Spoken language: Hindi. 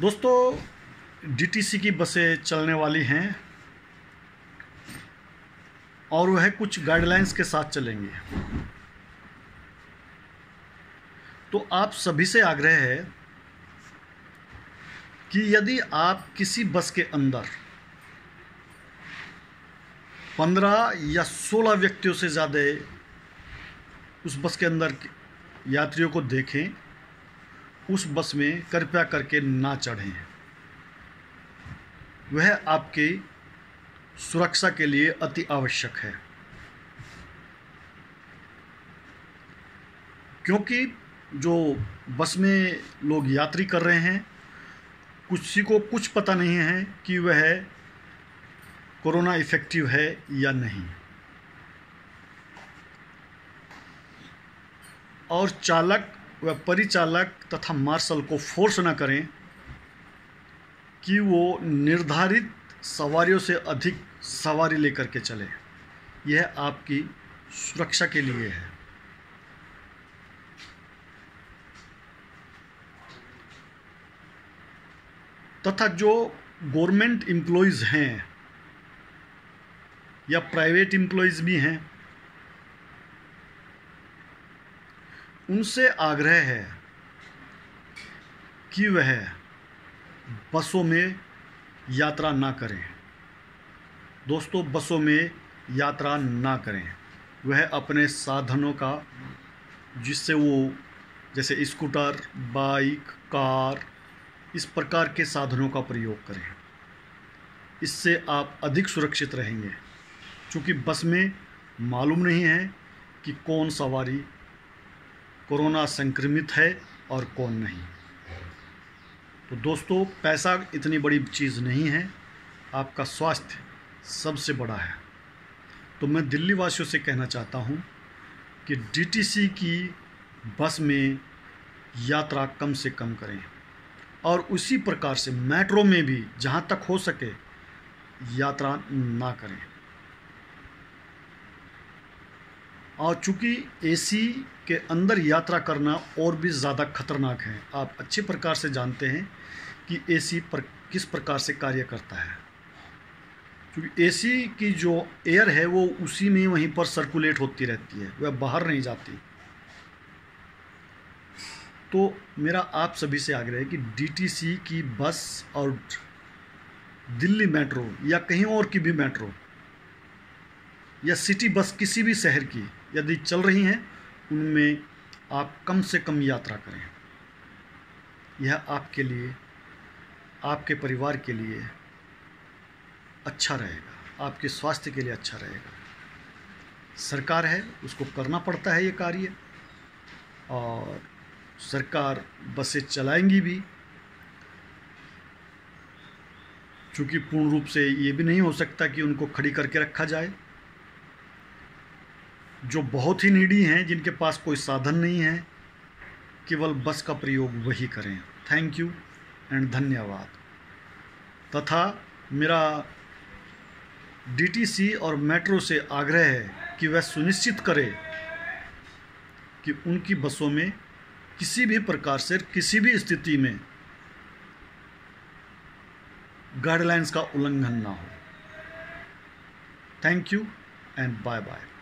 दोस्तों डीटीसी की बसें चलने वाली हैं और वह कुछ गाइडलाइंस के साथ चलेंगे। तो आप सभी से आग्रह है कि यदि आप किसी बस के अंदर पंद्रह या सोलह व्यक्तियों से ज़्यादा उस बस के अंदर यात्रियों को देखें उस बस में कृपया करके ना चढ़ें। वह आपकी सुरक्षा के लिए अति आवश्यक है। क्योंकि जो बस में लोग यात्री कर रहे हैं, किसी को कुछ पता नहीं है कि वह कोरोना इफ़ेक्टिव है या नहीं। और चालक व परिचालक तथा मार्शल को फोर्स न करें कि वो निर्धारित सवारियों से अधिक सवारी लेकर के चले। यह आपकी सुरक्षा के लिए है। तथा जो गवर्नमेंट एम्प्लॉयज़ हैं या प्राइवेट एम्प्लॉयज़ भी हैं उनसे आग्रह है कि वह बसों में यात्रा ना करें। दोस्तों, बसों में यात्रा ना करें। वह अपने साधनों का, जिससे वो, जैसे स्कूटर, बाइक, कार, इस प्रकार के साधनों का प्रयोग करें। इससे आप अधिक सुरक्षित रहेंगे। क्योंकि बस में मालूम नहीं है कि कौन सवारी कोरोना संक्रमित है और कौन नहीं। तो दोस्तों, पैसा इतनी बड़ी चीज़ नहीं है। आपका स्वास्थ्य सबसे बड़ा है। तो मैं दिल्ली वासियों से कहना चाहता हूँ कि डीटीसी की बस में यात्रा कम से कम करें। और उसी प्रकार से मेट्रो में भी जहाँ तक हो सके यात्रा ना करें। और चूँकि एसी के अंदर यात्रा करना और भी ज़्यादा खतरनाक है, आप अच्छे प्रकार से जानते हैं कि एसी पर किस प्रकार से कार्य करता है। क्योंकि एसी की जो एयर है, वो उसी में वहीं पर सर्कुलेट होती रहती है, वह बाहर नहीं जाती। तो मेरा आप सभी से आग्रह है कि डीटीसी की बस और दिल्ली मेट्रो या कहीं और की भी मेट्रो या सिटी बस किसी भी शहर की यदि चल रही हैं, उनमें आप कम से कम यात्रा करें। यह आपके लिए, आपके परिवार के लिए अच्छा रहेगा। आपके स्वास्थ्य के लिए अच्छा रहेगा। सरकार है, उसको करना पड़ता है ये कार्य। और सरकार बसें चलाएँगी भी। चूँकि पूर्ण रूप से ये भी नहीं हो सकता कि उनको खड़ी करके रखा जाए। जो बहुत ही नीडी हैं, जिनके पास कोई साधन नहीं है, केवल बस का प्रयोग वही करें। थैंक यू एंड धन्यवाद। तथा मेरा डीटीसी और मेट्रो से आग्रह है कि वह सुनिश्चित करे कि उनकी बसों में किसी भी प्रकार से, किसी भी स्थिति में गाइडलाइंस का उल्लंघन ना हो। Thank you and bye bye